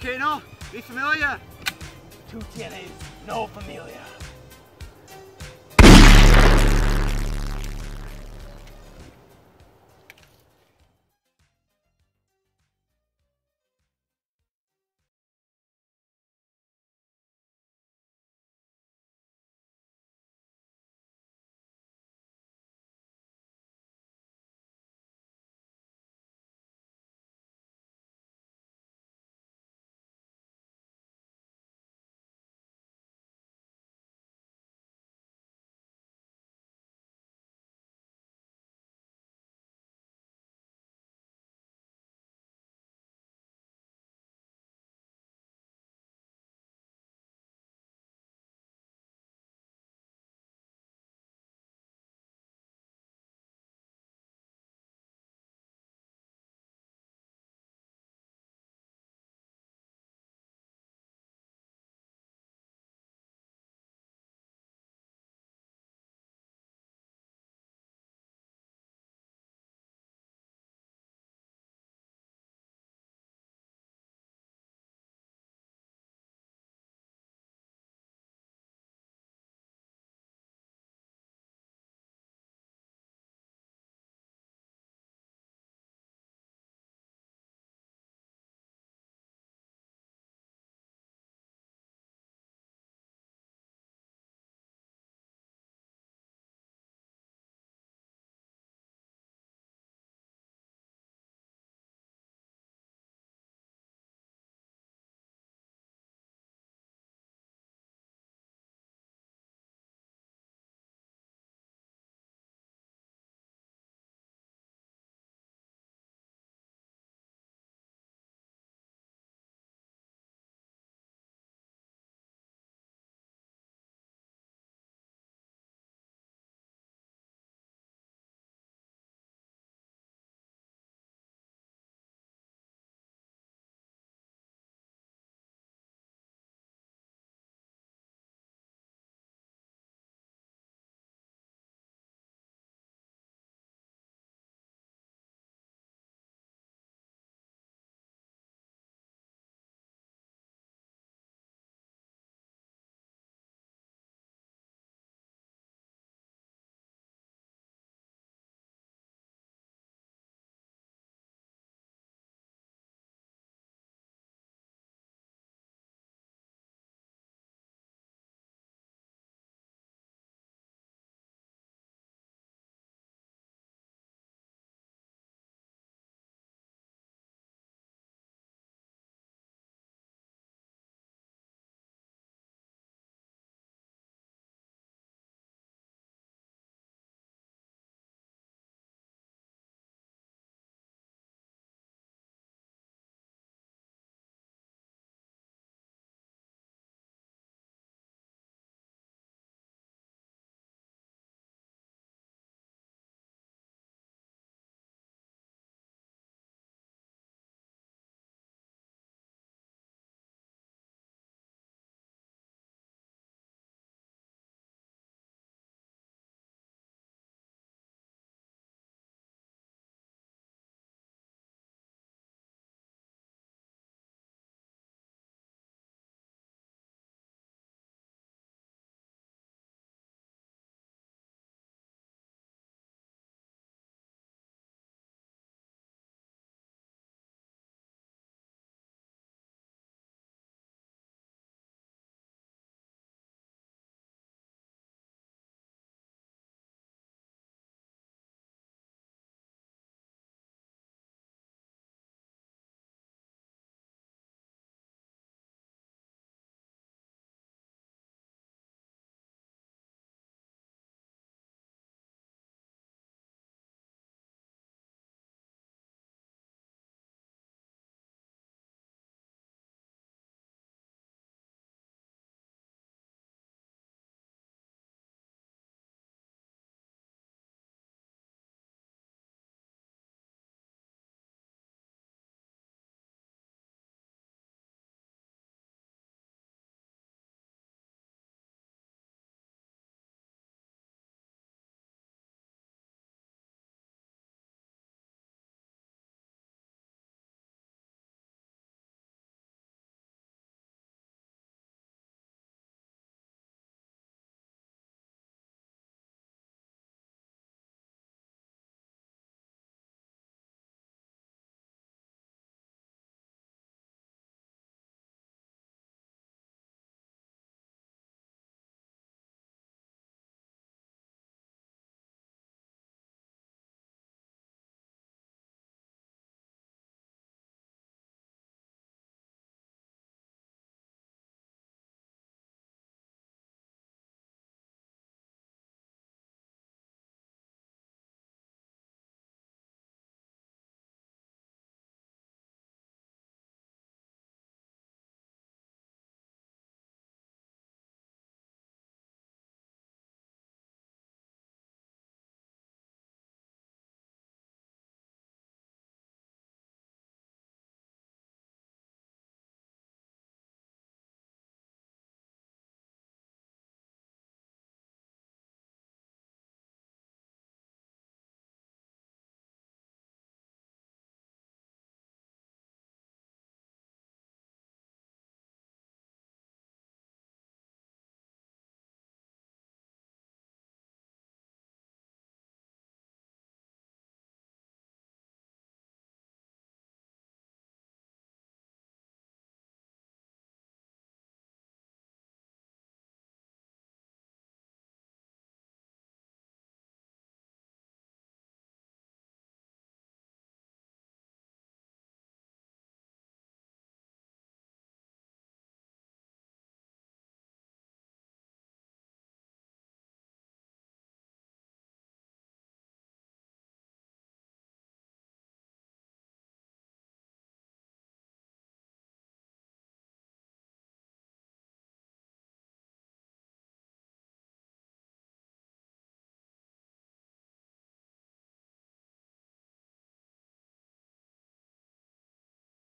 Okay, no. Volcano, be familia. Two tienes no familiar.